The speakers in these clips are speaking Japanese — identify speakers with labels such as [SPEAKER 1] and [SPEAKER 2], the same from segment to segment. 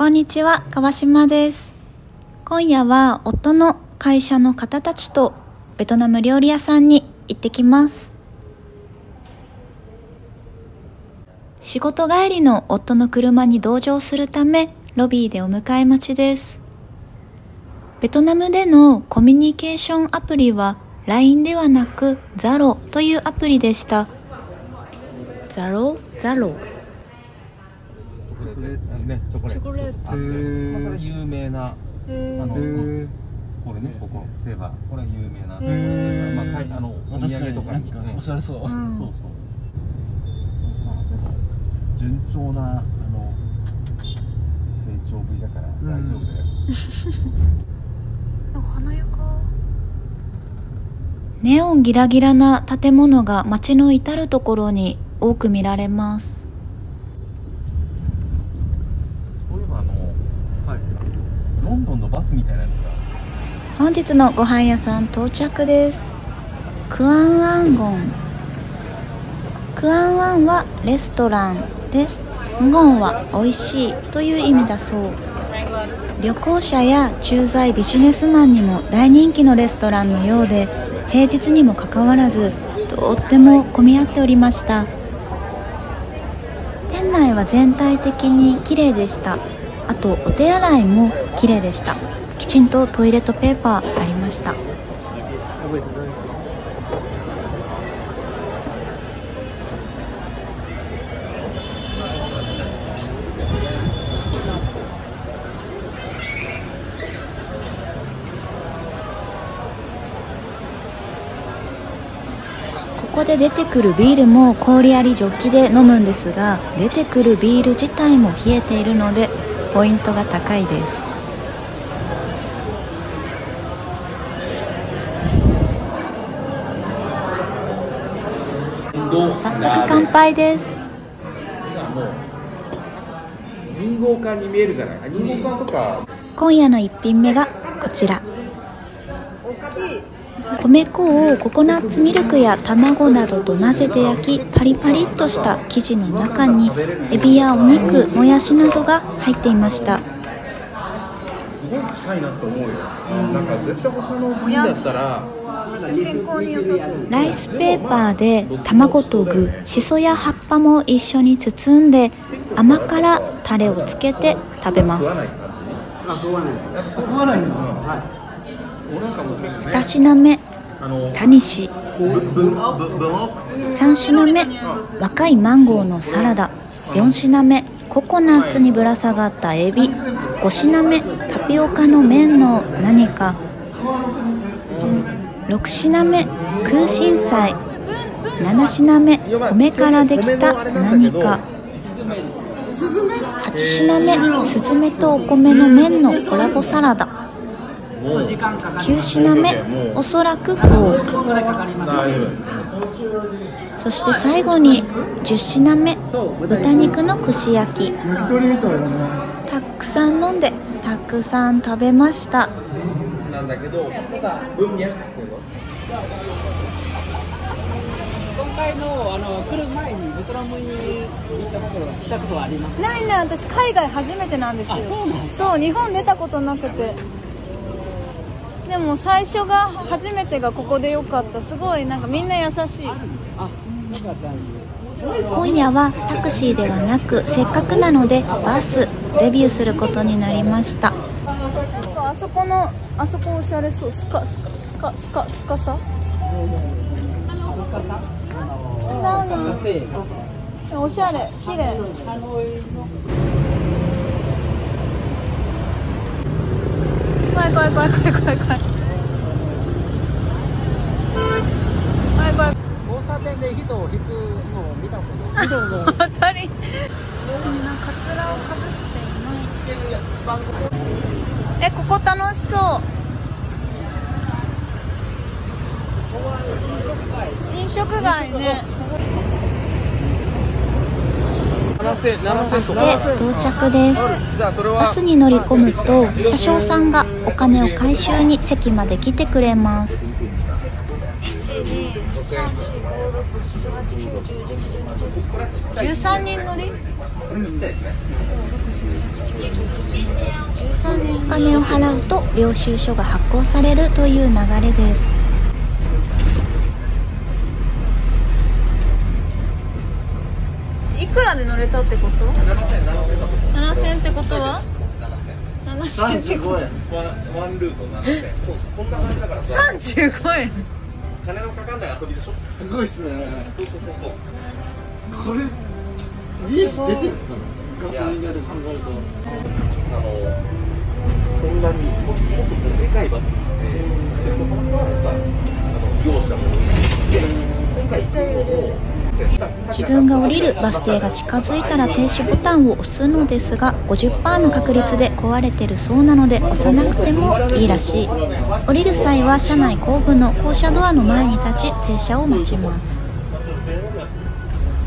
[SPEAKER 1] こんにちは、川島です。今夜は夫の会社の方たちとベトナム料理屋さんに行ってきます。仕事帰りの夫の車に同乗するため、ロビーでお迎え待ちです。ベトナムでのコミュニケーションアプリは LINE ではなく ZARO というアプリでした。ZARO?
[SPEAKER 2] ね、チョコレート。それ有名な、あの、
[SPEAKER 3] へ
[SPEAKER 2] これね、ここ、例えば、これは有名な。
[SPEAKER 3] へー
[SPEAKER 2] まあ、かい、あの、お土産とかに、ね。
[SPEAKER 3] おしゃれそう。
[SPEAKER 2] そうそう。順調な、あの。成長ぶりだから、大丈夫だよ。
[SPEAKER 4] 華やか
[SPEAKER 1] ネオンギラギラな建物が街の至るところに多く見られます。
[SPEAKER 2] そういえば、あの、
[SPEAKER 3] はい。
[SPEAKER 2] ロンドンのバスみたいなやつが。
[SPEAKER 1] 本日のご飯屋さん到着です。クアンアンゴン。クアンアンはレストランで、ゴンは美味しいという意味だそう。旅行者や駐在ビジネスマンにも大人気のレストランのようで、平日にもかかわらず、とっても混み合っておりました。店内は全体的に綺麗でした。あとお手洗いも綺麗でした。きちんとトイレットペーパーありました。ここで出てくるビールも氷ありジョッキで飲むんですが出てくるビール自体も冷えているのでポイントが高いです早速乾杯です
[SPEAKER 2] もう。リンゴ缶に見えるじゃない。あ、リンゴ缶とか。
[SPEAKER 1] 今夜の一品目がこちら
[SPEAKER 4] 大きい
[SPEAKER 1] 米粉をココナッツミルクや卵などと混ぜて焼きパリパリっとした生地の中にエビやお肉もやしなどが入っていました
[SPEAKER 2] すごい近いなと思うよ。なんか絶対他の国だったら。
[SPEAKER 1] ライスペーパーで卵と具しそや葉っぱも一緒に包んで甘辛タレをつけて食べます
[SPEAKER 3] あ、食わないです。やっぱ食わないんだ。は
[SPEAKER 2] 俺なんかもう結構ね。
[SPEAKER 1] 2品目タニシ。
[SPEAKER 2] ぶぶぶぶ多くて
[SPEAKER 1] 3品目。若いマンゴーのサラダ。4品目。ココナッツにぶら下がったエビ。5品目。タピオカの麺の何か。6品目。空心菜。7品目。米からできた何か。8品目。スズメとお米の麺のコラボサラダ9品目おそらくフォー
[SPEAKER 2] 大丈
[SPEAKER 1] そして最後に10品目豚肉の串焼き。
[SPEAKER 3] た
[SPEAKER 1] くさん飲んでたくさん食べました。
[SPEAKER 2] 夫なんだけど文脈
[SPEAKER 5] 今回のあの来る前にベトナムに行ったこと来たことはあります？
[SPEAKER 4] ないね私海外初めてなんですよ。
[SPEAKER 5] あそうなんです
[SPEAKER 4] そう日本出たことなくてでも最初が初めてがここでよかった。すごいなんかみんな優しい。
[SPEAKER 1] 今夜はタクシーではなくせっかくなのでバスデビューすることになりました。
[SPEAKER 4] なんかあそこのあそこおしゃれそうスカスカスカスカスカさおしゃれ。綺麗怖い怖い怖い怖い怖い怖い怖い
[SPEAKER 5] 交差点で人を引くのを見たこと本
[SPEAKER 4] 当にりみんなカツラをかぶっていないえここ楽しそう飲食街ね
[SPEAKER 1] バス
[SPEAKER 2] 千
[SPEAKER 1] で到着です。バスに乗り込むと車掌さんがお金を回収に席まで来てくれます。
[SPEAKER 4] 13人乗り
[SPEAKER 2] ちっちゃいですね
[SPEAKER 1] 金を払うと領収書が発行されるという流れです
[SPEAKER 4] いくらで乗れたってこと？7000円ってことは
[SPEAKER 2] ？75円。
[SPEAKER 6] ワンルートなんで、そうそんな感じだからさ、
[SPEAKER 4] 35円
[SPEAKER 6] 金の。かかんない遊びでしょ。
[SPEAKER 2] すごいっすね。これ。利益出てるんですかねガソリン代で考え？ると
[SPEAKER 6] あの。そんなにもっとでかいバスでしてるところはやっぱあの。業者も多いて、今回一応
[SPEAKER 1] 自分が降りるバス停が近づいたら停止ボタンを押すのですが50%の確率で壊れてるそうなので押さなくてもいいらしい。降りる際は車内後部の降車ドアの前に立ち停車を待ちます。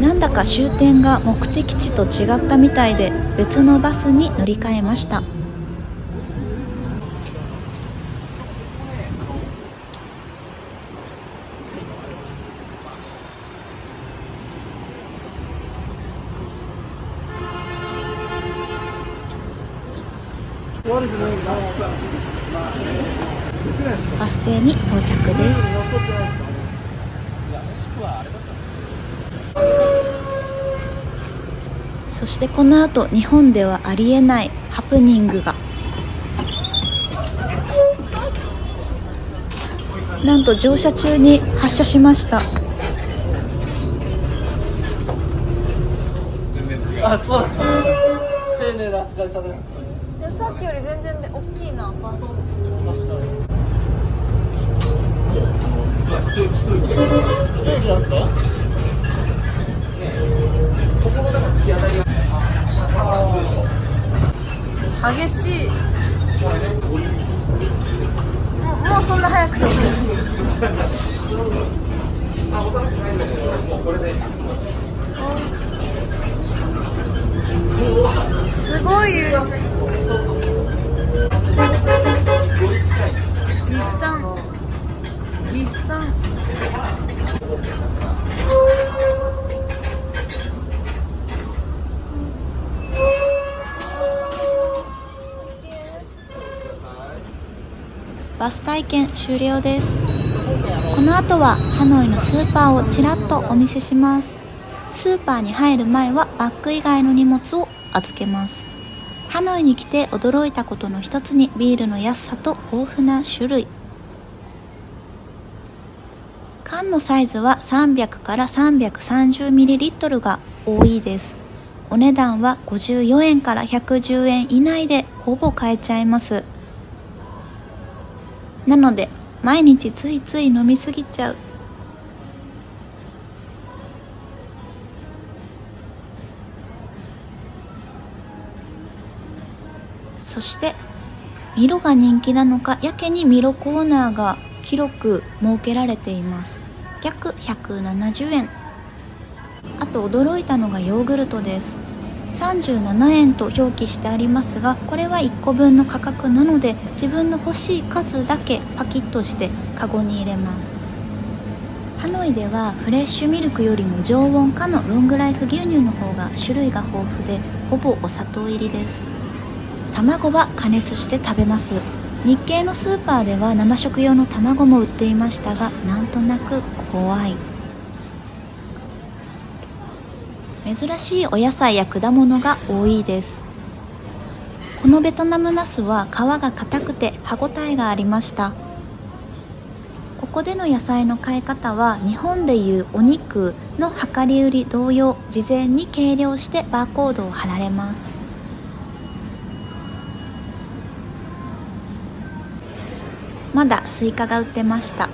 [SPEAKER 1] なんだか終点が目的地と違ったみたいで別のバスに乗り換えました。バス停に到着です。そしてこの後日本ではありえないハプニングが。なんと乗車中に発車しました。
[SPEAKER 2] あそうですね丁寧な扱いされるんです。
[SPEAKER 4] 全然で大きい。なバス
[SPEAKER 2] 確かに
[SPEAKER 6] 一人一人で
[SPEAKER 2] 一人でなんですか
[SPEAKER 6] ここのだから突き当たりが
[SPEAKER 4] 激しい。もうもうそんな早くてい。い。
[SPEAKER 6] あ押さなくてない。んだけどもうこれです
[SPEAKER 4] ごい。
[SPEAKER 1] バス体験終了です。この後はハノイのスーパーをちらっとお見せします。スーパーに入る前はバッグ以外の荷物を預けます。ハノイに来て驚いたことの一つにビールの安さと豊富な種類。缶のサイズは300から 330ml が多いです。お値段は54円から110円以内でほぼ買えちゃいます。なので毎日ついつい飲みすぎちゃう。そしてミロが人気なのかやけにミロコーナーが広く設けられています。約170円。あと驚いたのがヨーグルトです。37円と表記してありますがこれは1個分の価格なので自分の欲しい数だけパキッとしてカゴに入れます。ハノイではフレッシュミルクよりも常温化のロングライフ牛乳の方が種類が豊富でほぼお砂糖入りです。卵は加熱して食べます。日系のスーパーでは生食用の卵も売っていましたがなんとなく怖い。珍しいお野菜や果物が多いです。このベトナムナスは皮が硬くて歯ごたえがありました。ここでの野菜の買い方は日本でいうお肉の量り売り同様事前に計量してバーコードを貼られます。まだスイカが売ってました。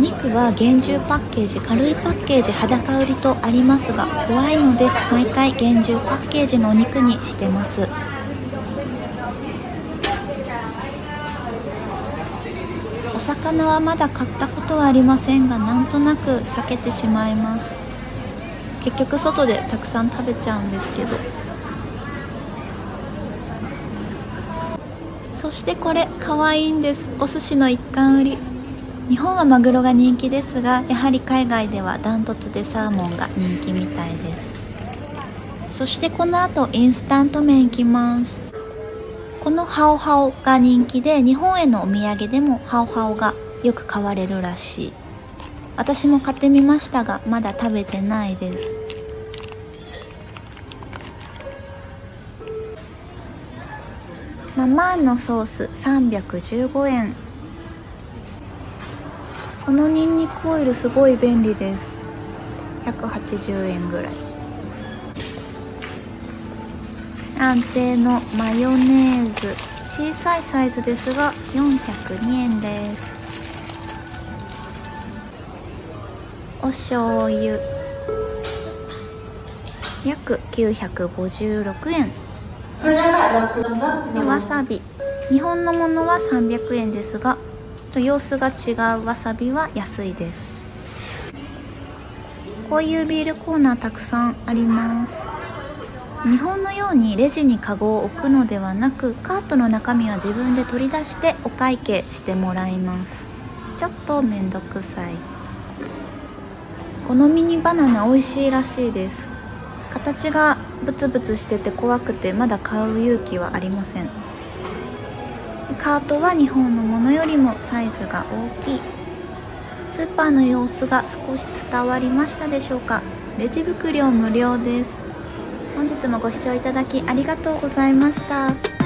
[SPEAKER 1] 肉は厳重パッケージ軽いパッケージ裸売りとありますが怖いので毎回厳重パッケージのお肉にしてます。お魚はまだ買ったことはありませんがなんとなく避けてしまいます。結局外でたくさん食べちゃうんですけど。そしてこれ可愛いんです。お寿司の一貫売り。日本はマグロが人気ですがやはり海外ではダントツでサーモンが人気みたいです。そしてこの後インスタント麺いきます。このハオハオが人気で日本へのお土産でもハオハオがよく買われるらしい。私も買ってみましたがまだ食べてないです。ママーンのソース315円このニンニクオイルすごい便利です。180円ぐらい。安定のマヨネーズ。小さいサイズですが402円です。お醤油。約956円。でわさび。日本のものは300円ですがと様子が違うわさびは安いです。こういうビールコーナーたくさんあります。日本のようにレジにカゴを置くのではなくカートの中身は自分で取り出してお会計してもらいます。ちょっとめんどくさい。このミニバナナ美味しいらしいです。形がブツブツしてて怖くてまだ買う勇気はありません。カートは日本のものよりもサイズが大きい。スーパーの様子が少し伝わりましたでしょうか。レジ袋無料です。本日もご視聴いただきありがとうございました。